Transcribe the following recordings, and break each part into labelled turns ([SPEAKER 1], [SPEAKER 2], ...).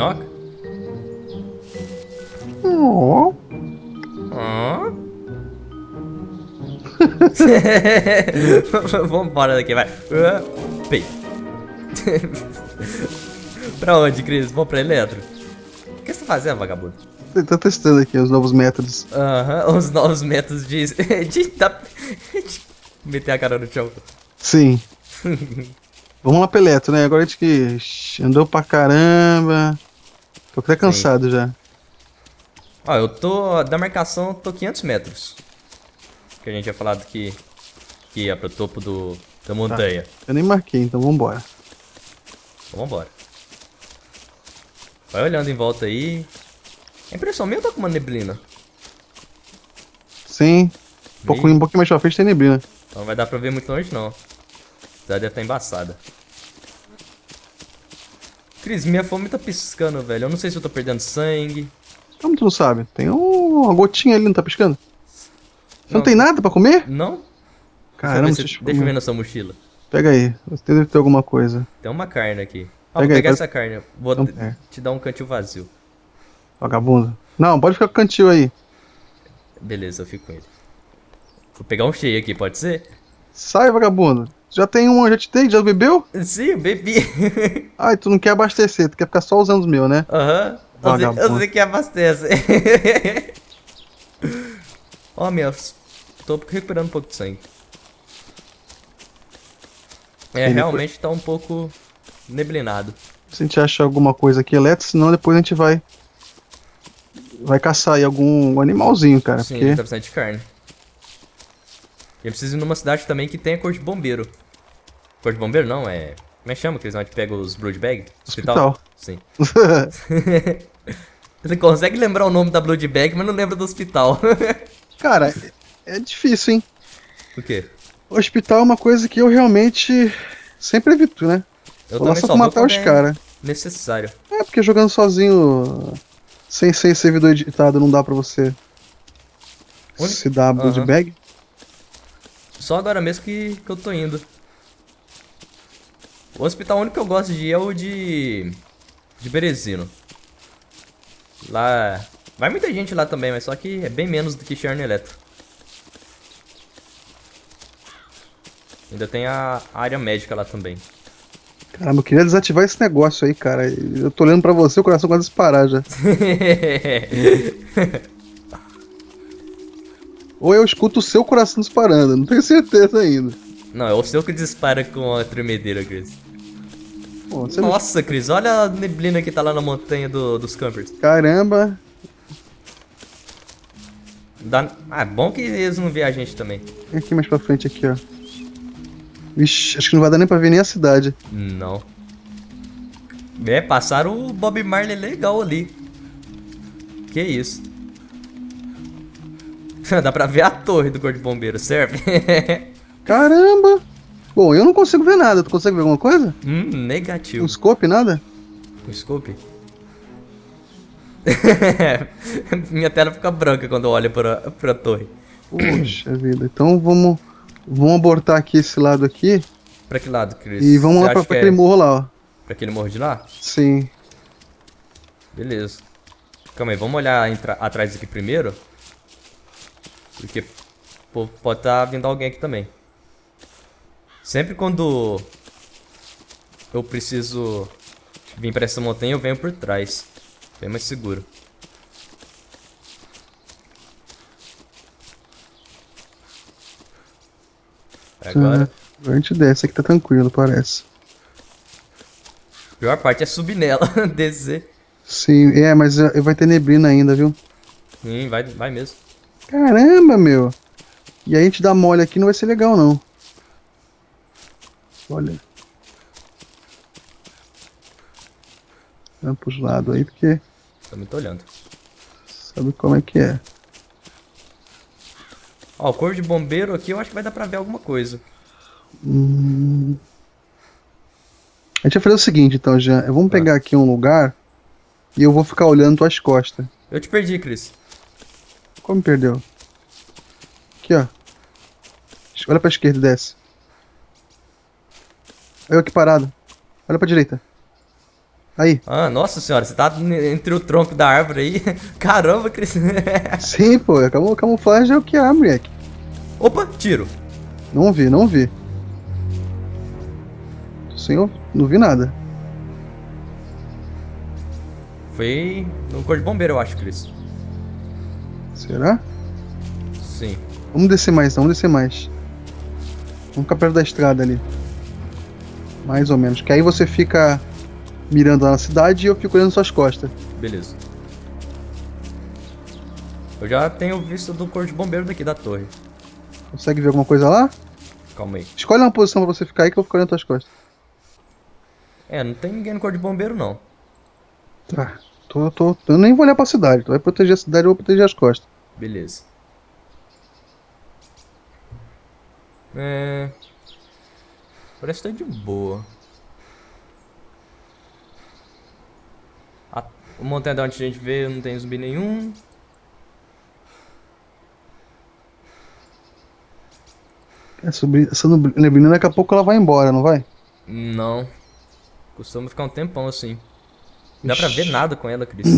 [SPEAKER 1] Minhoca?
[SPEAKER 2] Oh.
[SPEAKER 1] Hã? Vamos embora daqui, vai. Pei. pra onde, Cris? Vamos pra Eletro? O que você tá fazendo, vagabundo?
[SPEAKER 2] Ele tá testando aqui os novos métodos.
[SPEAKER 1] Aham, os novos métodos de, de, da- de meter a cara no chão.
[SPEAKER 2] Sim. Vamos lá pro Eletro, né? Agora a gente que andou pra caramba. Tô até cansado já.
[SPEAKER 1] Ó, eu tô. Da marcação, eu tô 500 metros. Que a gente tinha falado que, que ia pro topo do, da montanha.
[SPEAKER 2] Eu nem marquei, então vambora.
[SPEAKER 1] Então, vambora. Vai olhando em volta aí. A impressão minha tá com uma neblina.
[SPEAKER 2] Sim. Um, pouco,
[SPEAKER 1] Ih.
[SPEAKER 2] um pouquinho mais pra frente tem neblina.
[SPEAKER 1] Então não vai dar pra ver muito longe não. A cidade deve estar embaçada. Cris, minha fome tá piscando, velho. Eu não sei se eu tô perdendo sangue.
[SPEAKER 2] Como tu não sabe? Tem um- uma gotinha ali, não tá piscando? Você não,
[SPEAKER 1] Não.
[SPEAKER 2] tem nada pra comer?
[SPEAKER 1] Não?
[SPEAKER 2] Caramba,
[SPEAKER 1] deixa, eu ver, se, deixa eu ver na sua mochila.
[SPEAKER 2] Pega aí. Deve ter alguma coisa.
[SPEAKER 1] Tem uma carne aqui. Ó,
[SPEAKER 2] Pega
[SPEAKER 1] vou
[SPEAKER 2] aí,
[SPEAKER 1] pegar
[SPEAKER 2] pode-
[SPEAKER 1] essa carne. Vou
[SPEAKER 2] Então
[SPEAKER 1] te-
[SPEAKER 2] pega.
[SPEAKER 1] te dar um cantil vazio.
[SPEAKER 2] Vagabundo. Não, pode ficar com o cantil aí.
[SPEAKER 1] Beleza, eu fico com ele. Vou pegar um cheio aqui, pode ser?
[SPEAKER 2] Sai, vagabundo. Já tem um, já te dei, já bebeu?
[SPEAKER 1] Sim, bebi.
[SPEAKER 2] Ai, tu não quer abastecer, tu quer ficar só usando os meus, né?
[SPEAKER 1] Aham. Eu sei- Eu sei que abastece. Ó, minha. Tô recuperando um pouco de sangue. É,
[SPEAKER 2] Ele-
[SPEAKER 1] realmente tá um pouco neblinado.
[SPEAKER 2] Se a gente achar alguma coisa aqui elétrica, senão depois a gente vai. Vai caçar aí algum animalzinho, cara.
[SPEAKER 1] Sim,
[SPEAKER 2] porque.
[SPEAKER 1] tá precisando de carne. Eu preciso ir numa cidade também que tenha cor de bombeiro. Cor de bombeiro não, é. Como é que chama? Que eles onde pega os Blood Bag?
[SPEAKER 2] Hospital.
[SPEAKER 1] Sim. Você consegue lembrar o nome da Blood Bag, mas não lembra do hospital.
[SPEAKER 2] cara, é difícil, hein?
[SPEAKER 1] o quê?
[SPEAKER 2] O hospital é uma coisa que eu realmente sempre evito, né?
[SPEAKER 1] Eu
[SPEAKER 2] Vou lá só pra matar os
[SPEAKER 1] quando é
[SPEAKER 2] caras.
[SPEAKER 1] Necessário.
[SPEAKER 2] É, porque jogando sozinho, sem, sem servidor editado, não dá pra você
[SPEAKER 1] Onde-
[SPEAKER 2] se dar blood
[SPEAKER 1] Aham.
[SPEAKER 2] bag.
[SPEAKER 1] Só agora mesmo que, que eu tô indo. O hospital único que eu gosto de ir é o de. de Berezino. Lá. Vai muita gente lá também, mas só que é bem menos do que Charne Eletro. Ainda tem a área médica lá também.
[SPEAKER 2] Caramba, eu queria desativar esse negócio aí, cara. Eu tô olhando pra você, o coração quase disparar já. Ou eu escuto o seu coração disparando, não tenho certeza ainda.
[SPEAKER 1] Não, é o seu que dispara com a tremedeira, Chris.
[SPEAKER 2] Pô, não-
[SPEAKER 1] Nossa, Chris, olha a neblina que tá lá na montanha do- dos campers.
[SPEAKER 2] Caramba,
[SPEAKER 1] Dá... Ah, é bom que eles não vêem a gente também.
[SPEAKER 2] vem aqui mais pra frente aqui, ó. Vixe, acho que não vai dar nem pra ver nem a cidade.
[SPEAKER 1] Não. É, passaram o Bob Marley legal ali. Que isso. Dá pra ver a torre do Corpo de Bombeiro, serve?
[SPEAKER 2] Caramba! Bom, eu não consigo ver nada. Tu consegue ver alguma coisa?
[SPEAKER 1] hum, negativo.
[SPEAKER 2] Um scope, nada?
[SPEAKER 1] O scope? Minha tela fica branca quando eu olho pra, pra torre.
[SPEAKER 2] Puxa vida. Então vamos, vamos abortar aqui esse lado aqui
[SPEAKER 1] Pra que lado, Chris?
[SPEAKER 2] e vamos
[SPEAKER 1] Você
[SPEAKER 2] lá pra, pra
[SPEAKER 1] que
[SPEAKER 2] aquele
[SPEAKER 1] é
[SPEAKER 2] morro lá, ó.
[SPEAKER 1] Pra aquele morro de lá?
[SPEAKER 2] Sim.
[SPEAKER 1] Beleza. Calma aí, vamos olhar atrás aqui primeiro. Porque pô, pode estar vindo alguém aqui também. Sempre quando eu preciso vir pra essa montanha, eu venho por trás. Bem mais seguro. Agora,
[SPEAKER 2] A gente desce aqui, tá tranquilo, parece.
[SPEAKER 1] a pior parte é subir nela, descer.
[SPEAKER 2] Sim, é, mas é, vai ter neblina ainda, viu?
[SPEAKER 1] Sim, vai, vai mesmo.
[SPEAKER 2] Caramba, meu. E aí a gente dá mole aqui não vai ser legal, não. Olha. Vamos pros lados aí, porque
[SPEAKER 1] Também tô olhando.
[SPEAKER 2] sabe como é que é.
[SPEAKER 1] Ó, o corpo de bombeiro aqui eu acho que vai dar pra ver alguma coisa.
[SPEAKER 2] Hum. A gente vai fazer o seguinte, então, Jean. Vamos pegar aqui um lugar e eu vou ficar olhando tuas costas.
[SPEAKER 1] Eu te perdi, Chris.
[SPEAKER 2] Como me perdeu? Aqui, ó. Olha pra esquerda e desce. Eu aqui parado. Olha pra direita. Aí.
[SPEAKER 1] Ah, nossa senhora, você tá entre o tronco da árvore aí. Caramba, Cris.
[SPEAKER 2] Sim, pô, camu- camuflagem é o que há, moleque.
[SPEAKER 1] Opa, tiro.
[SPEAKER 2] Não vi, não vi. Eu não vi nada.
[SPEAKER 1] Foi no cor de bombeiro, eu acho, Cris.
[SPEAKER 2] Será?
[SPEAKER 1] Sim.
[SPEAKER 2] Vamos descer mais, vamos descer mais. Vamos ficar perto da estrada ali. Mais ou menos. Que aí você fica mirando lá na cidade e eu fico olhando suas costas.
[SPEAKER 1] Beleza. Eu já tenho visto do cor de bombeiro daqui da torre.
[SPEAKER 2] Consegue ver alguma coisa lá?
[SPEAKER 1] Calma aí.
[SPEAKER 2] Escolhe uma posição pra você ficar aí que eu ficar olhando suas costas.
[SPEAKER 1] É, não tem ninguém no cor de bombeiro, não.
[SPEAKER 2] Tá. Tô, tô, eu nem vou olhar pra cidade. Tu vai proteger a cidade, eu vou proteger as costas.
[SPEAKER 1] Beleza. É... Parece que tá de boa. A... O montanha de onde a gente vê não tem zumbi nenhum.
[SPEAKER 2] Essa, bri- essa neblina daqui a pouco ela vai embora, não vai?
[SPEAKER 1] Não. Costuma ficar um tempão assim. Não dá pra ver nada com ela, Cris.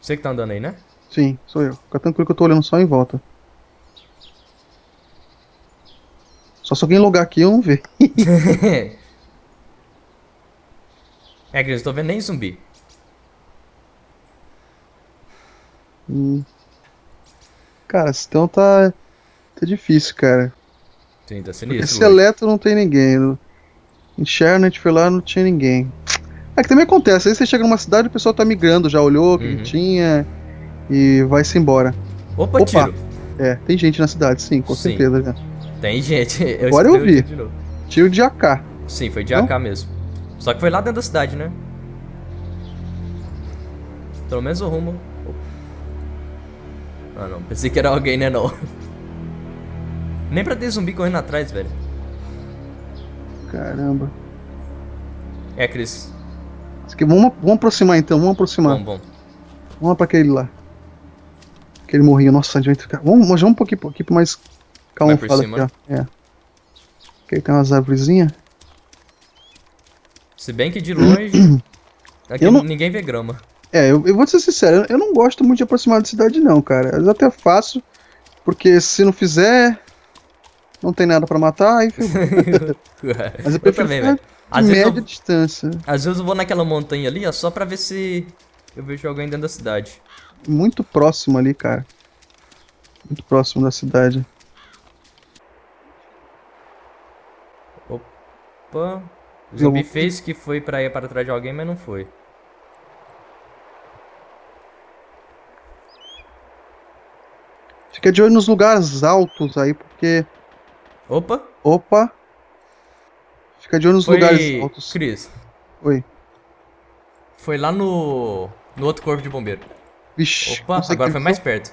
[SPEAKER 1] Você que tá andando aí, né?
[SPEAKER 2] Sim, sou eu. Fica tranquilo que eu tô olhando só em volta. Só se alguém logar aqui eu não ver.
[SPEAKER 1] é, Cris, eu tô vendo nem zumbi.
[SPEAKER 2] Hum. Cara, então tá. Tá difícil, cara.
[SPEAKER 1] Sim, tá
[SPEAKER 2] Porque
[SPEAKER 1] sinistro. hoje.
[SPEAKER 2] seleto não tem ninguém. Em Cherno a gente foi lá não tinha ninguém. É que também acontece, aí você chega numa cidade o pessoal tá migrando, já olhou o que
[SPEAKER 1] Uhum.
[SPEAKER 2] tinha e vai-se embora.
[SPEAKER 1] Opa,
[SPEAKER 2] Opa.
[SPEAKER 1] tiro.
[SPEAKER 2] É, tem gente na cidade, sim, com
[SPEAKER 1] Sim.
[SPEAKER 2] certeza. Já.
[SPEAKER 1] Tem gente. Eu
[SPEAKER 2] Agora eu vi.
[SPEAKER 1] tiro de novo.
[SPEAKER 2] Tiro de AK.
[SPEAKER 1] Sim, foi de
[SPEAKER 2] Não?
[SPEAKER 1] AK mesmo. Só que foi lá dentro da cidade, né? Pelo menos o rumo. Ah não, pensei que era alguém, né não. Nem pra ter zumbi correndo atrás, velho.
[SPEAKER 2] Caramba.
[SPEAKER 1] É, Cris.
[SPEAKER 2] Aqui, vamos, vamos aproximar então, vamos aproximar.
[SPEAKER 1] Bom, bom.
[SPEAKER 2] Vamos lá pra aquele lá. Aquele morrinho, nossa, a gente vai ficar. Vamos, vamos um pouquinho, pouquinho mais
[SPEAKER 1] Mais por cima,
[SPEAKER 2] aqui, ó. É. Aqui tem umas árvorezinhas.
[SPEAKER 1] Se bem que de longe. Aqui
[SPEAKER 2] Eu não-
[SPEAKER 1] ninguém vê grama.
[SPEAKER 2] É, eu, eu vou ser sincero, eu- eu não gosto muito de aproximar da cidade, não, cara. Vezes até faço, porque se não fizer, não tem nada pra matar, aí fica Mas eu
[SPEAKER 1] eu
[SPEAKER 2] prefiro
[SPEAKER 1] também, velho. Às vezes,
[SPEAKER 2] média
[SPEAKER 1] eu,
[SPEAKER 2] distância.
[SPEAKER 1] às vezes eu vou naquela montanha ali, ó, só pra ver se eu vejo alguém dentro da cidade.
[SPEAKER 2] Muito próximo ali, cara. Muito próximo da cidade.
[SPEAKER 1] Opa. O zumbi
[SPEAKER 2] Eu-
[SPEAKER 1] fez que foi pra ir para trás de alguém, mas não foi.
[SPEAKER 2] Fica de olho nos lugares altos aí, porque.
[SPEAKER 1] Opa!
[SPEAKER 2] Opa! Fica de olho nos
[SPEAKER 1] Foi.
[SPEAKER 2] lugares altos.
[SPEAKER 1] Cris,
[SPEAKER 2] Oi.
[SPEAKER 1] foi lá no. no outro corpo de bombeiro.
[SPEAKER 2] Vixe.
[SPEAKER 1] Opa, agora foi mais perto.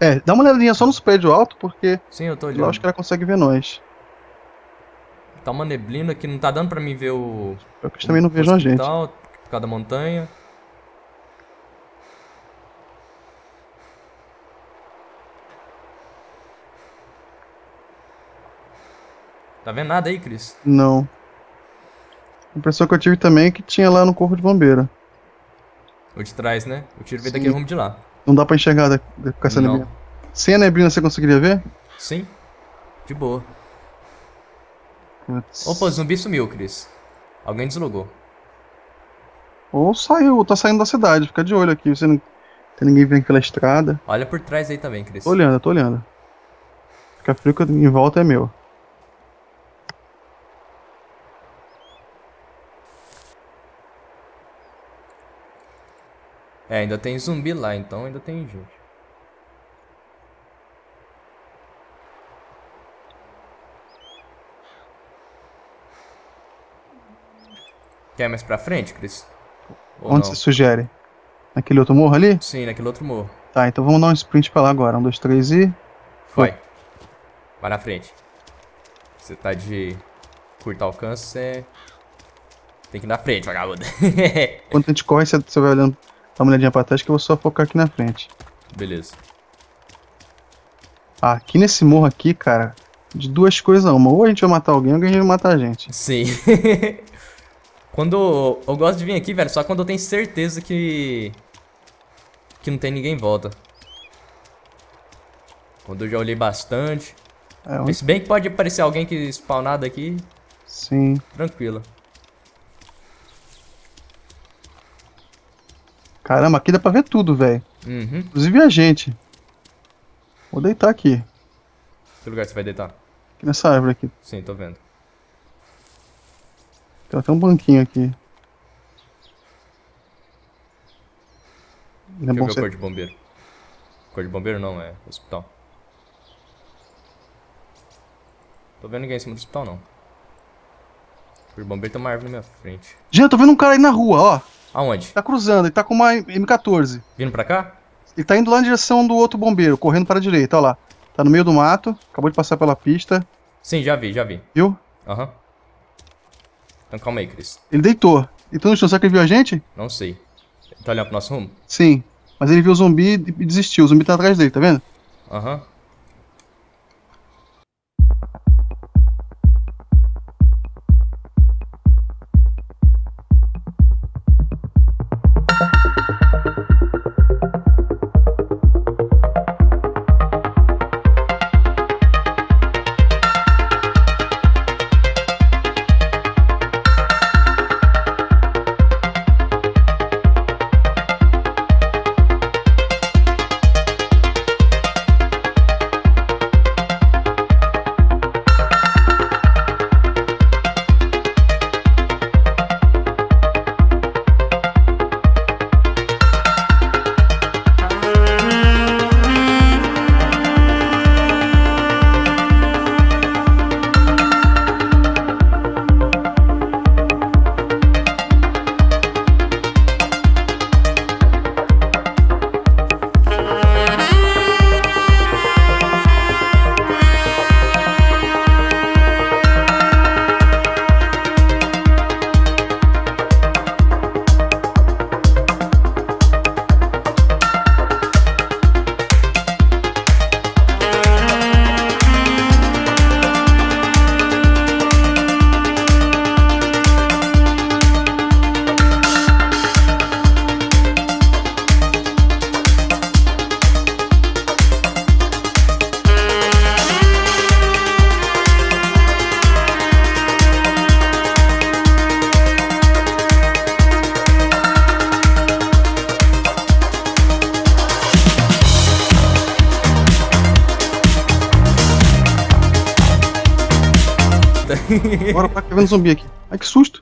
[SPEAKER 2] É, dá uma olhadinha só nos prédios altos, porque
[SPEAKER 1] Sim, eu tô
[SPEAKER 2] eu
[SPEAKER 1] olhando.
[SPEAKER 2] acho que ela consegue ver nós.
[SPEAKER 1] Tá uma neblina que não tá dando pra mim ver o.
[SPEAKER 2] Eu que também não vejo a gente.
[SPEAKER 1] Por causa da montanha. Tá vendo nada aí, Cris?
[SPEAKER 2] Não. A impressão que eu tive também é que tinha lá no corpo de bombeiro.
[SPEAKER 1] O de trás, né? O tiro veio daquele rumo de lá.
[SPEAKER 2] Não dá pra enxergar da, da, com essa
[SPEAKER 1] Não.
[SPEAKER 2] neblina. Sem a neblina você conseguiria ver?
[SPEAKER 1] Sim. De boa.
[SPEAKER 2] Putz.
[SPEAKER 1] Opa, o zumbi sumiu, Cris. Alguém deslogou.
[SPEAKER 2] Ou saiu, ou tá saindo da cidade. Fica de olho aqui. Você não tem ninguém vindo pela estrada.
[SPEAKER 1] Olha por trás aí também, Cris.
[SPEAKER 2] Tô olhando, tô olhando. Fica frio que em volta é meu.
[SPEAKER 1] É, ainda tem zumbi lá, então ainda tem gente. Quer mais pra frente, Cris? Ou
[SPEAKER 2] Onde
[SPEAKER 1] não?
[SPEAKER 2] você sugere? Naquele outro morro ali?
[SPEAKER 1] Sim, naquele outro morro.
[SPEAKER 2] Tá, então vamos dar um sprint pra lá agora. Um, dois, três e.
[SPEAKER 1] Vai. Vai na frente. Você tá de curto alcance, você tem que ir na frente, vagabundo.
[SPEAKER 2] Quando a gente corre, você vai olhando. Dá uma olhadinha pra trás que eu vou só focar aqui na frente.
[SPEAKER 1] Beleza.
[SPEAKER 2] Ah, aqui nesse morro aqui, cara, De duas coisas uma. Ou a gente vai matar alguém, ou alguém vai matar a gente.
[SPEAKER 1] Sim. quando. Eu gosto de vir aqui, velho, só quando eu tenho certeza que. Que não tem ninguém em volta. Quando eu já olhei bastante.
[SPEAKER 2] É,
[SPEAKER 1] Mas se bem que pode aparecer alguém que spawnado aqui,
[SPEAKER 2] Sim.
[SPEAKER 1] tranquilo.
[SPEAKER 2] Caramba, aqui dá pra ver tudo, velho.
[SPEAKER 1] Uhum.
[SPEAKER 2] Inclusive a gente. Vou deitar aqui.
[SPEAKER 1] Que lugar você vai deitar?
[SPEAKER 2] Aqui nessa árvore aqui.
[SPEAKER 1] Sim, tô vendo.
[SPEAKER 2] Tem até um banquinho aqui. Não é bom ser...
[SPEAKER 1] cor de bombeiro. Cor de bombeiro não, é hospital. Tô vendo ninguém em cima do hospital não. Cor de bombeiro tem uma árvore na minha frente.
[SPEAKER 2] Gente, eu tô vendo um cara aí na rua, ó.
[SPEAKER 1] Aonde?
[SPEAKER 2] Tá cruzando, ele tá com uma M14.
[SPEAKER 1] Vindo pra cá?
[SPEAKER 2] Ele tá indo lá na direção do outro bombeiro, correndo para a direita, ó lá. Tá no meio do mato, acabou de passar pela pista,
[SPEAKER 1] Sim, já vi, já vi.
[SPEAKER 2] viu?
[SPEAKER 1] Aham. Então calma aí, Cris.
[SPEAKER 2] Ele deitou. Então no chão, será que ele viu a gente?
[SPEAKER 1] Não sei. Ele tá olhando pro nosso rumo?
[SPEAKER 2] Sim. Mas ele viu o zumbi e desistiu. O zumbi tá atrás dele, tá vendo?
[SPEAKER 1] Aham.
[SPEAKER 2] Agora tá vendo zumbi aqui. Ai, que susto.